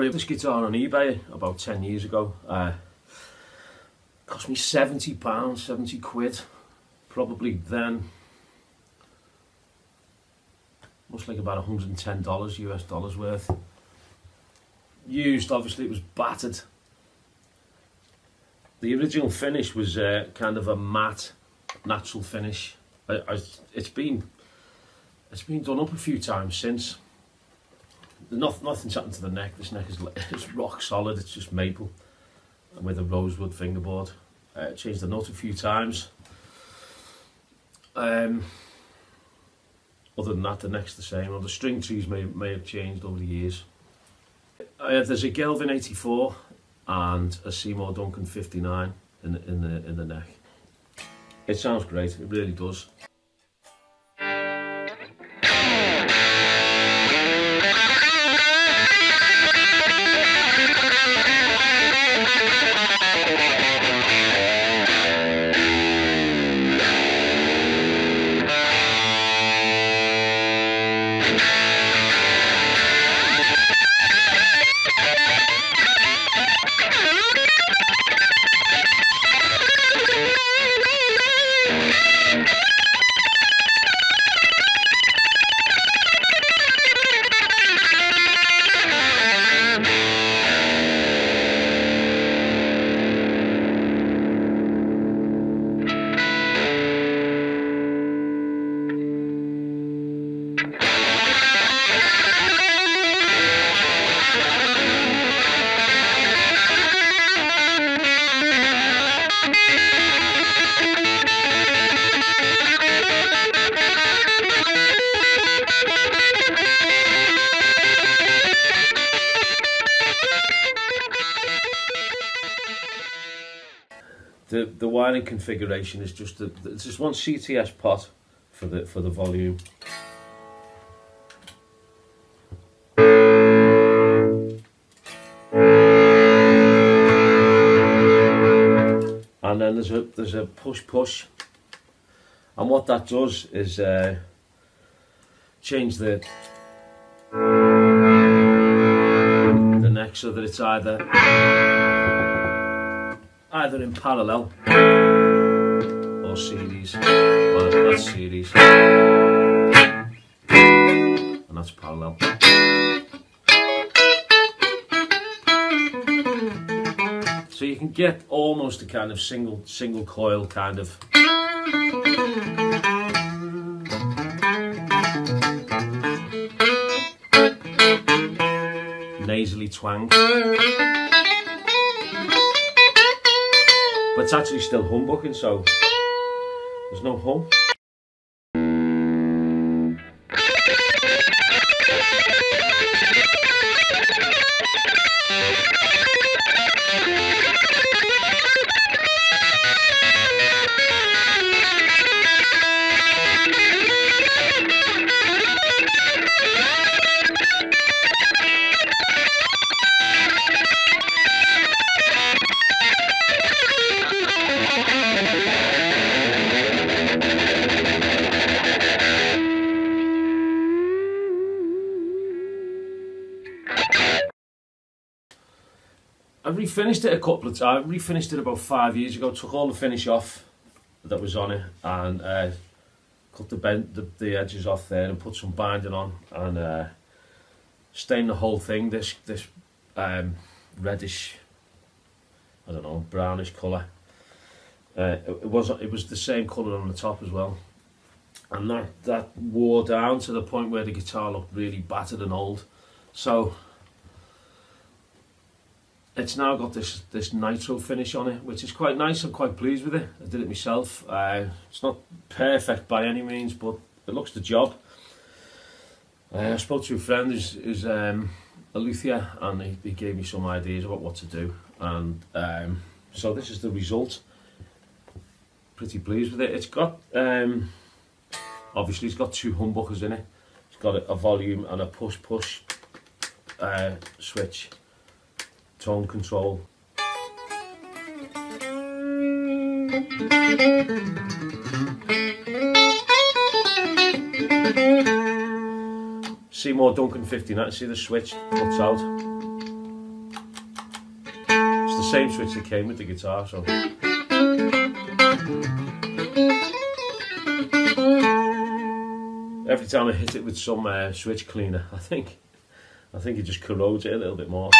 bought this guitar on eBay about 10 years ago. Uh, cost me 70 pounds, 70 quid. Probably then, must like about 110 dollars US dollars worth. Used, obviously it was battered. The original finish was uh, kind of a matte, natural finish. I, I, it's been it's been done up a few times since nothing, nothing's happened to the neck. This neck is it's rock solid. It's just maple and with a rosewood fingerboard. Uh, changed the nut a few times. Um, other than that, the neck's the same. Or the string trees may may have changed over the years. Uh, there's a Gelvin 84 and a Seymour Duncan 59 in in the in the neck. It sounds great. It really does. The the wiring configuration is just a, it's just one CTS pot for the for the volume. And then there's a there's a push push, and what that does is uh, change the the neck so that it's either either in parallel or series. Well, that's series. And that's parallel. So you can get almost a kind of single single coil kind of nasally twang. But it's actually still humbucking, so there's no hum. I refinished it a couple of times. I refinished it about five years ago. Took all the finish off that was on it and uh, cut the, bent the, the edges off there and put some binding on and uh, stained the whole thing this this um, reddish, I don't know, brownish colour. Uh, it, it was it was the same colour on the top as well, and that that wore down to the point where the guitar looked really battered and old. So it's now got this this nitro finish on it, which is quite nice. I'm quite pleased with it. I did it myself. Uh, it's not perfect by any means, but it looks the job. Uh, I spoke to a friend who's, who's um, a luthier, and he, he gave me some ideas about what to do. And um, so this is the result. Pretty pleased with it. It's got um, obviously it's got two humbuckers in it. It's got a, a volume and a push push uh, switch tone control. Seymour Duncan 59, see the switch cuts out. It's the same switch that came with the guitar, so. Every time I hit it with some uh, switch cleaner, I think, I think it just corrodes it a little bit more.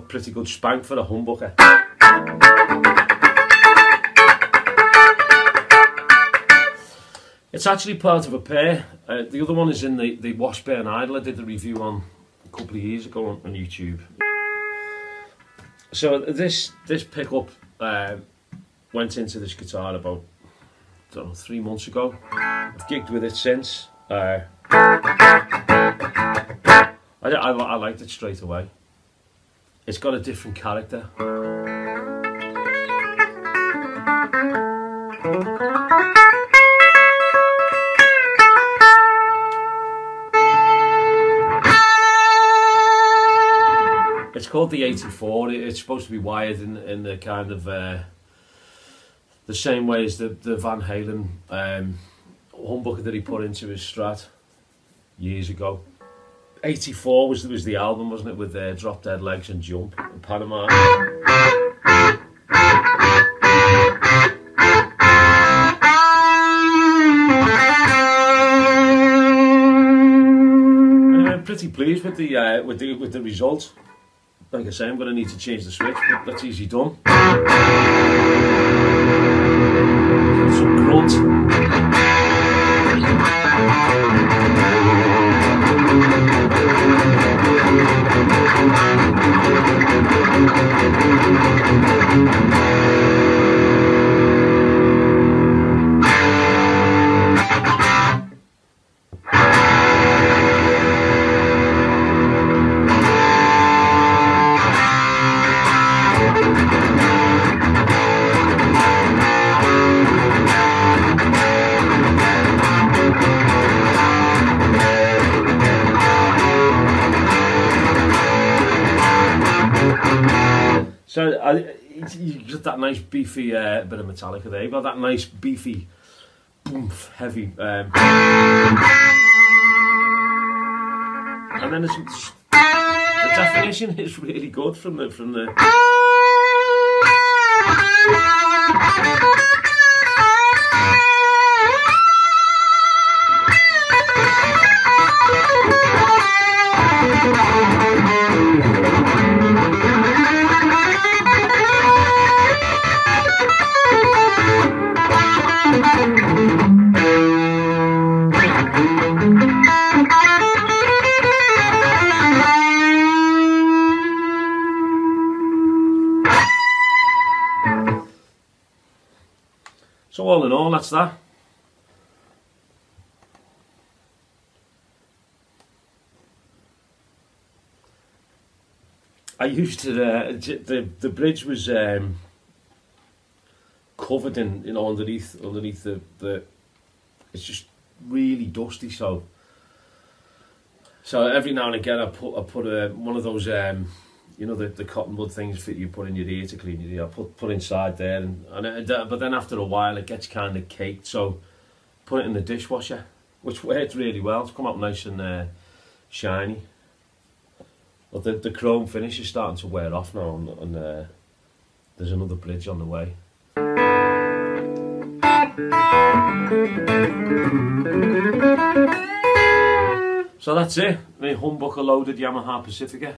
Pretty good spank for a humbucker. It's actually part of a pair. Uh, the other one is in the, the Washburn Idol. I did the review on a couple of years ago on, on YouTube. So this this pickup uh, went into this guitar about I don't know three months ago. I've gigged with it since. Uh, I, I, I liked it straight away. It's got a different character. It's called the 84. It's supposed to be wired in, in the kind of uh, the same way as the, the Van Halen um, humbucker that he put into his Strat years ago. 84 was was the album, wasn't it, with uh, Drop Dead Legs and Jump in Panama. I'm pretty pleased with the uh, with the with the result. Like I say, I'm going to need to change the switch, but that's easy done. Some grunt. So I, you get that nice beefy uh, bit of Metallica there. You've got that nice beefy, boomf, heavy. Um, and then it's, the definition is really good from the from the. So all in all, that's that. I used to, uh, the, the bridge was um, covered in, you know, underneath, underneath the, the, it's just really dusty, so, so every now and again I put, I put a, one of those, um, you know the the cotton bud things that you put in your ear to clean your ear put put inside there and, and it, but then after a while it gets kind of caked so put it in the dishwasher which worked really well it's come out nice and uh, shiny but the, the chrome finish is starting to wear off now and, and uh, there's another bridge on the way So that's it. My humbucker loaded Yamaha Pacifica.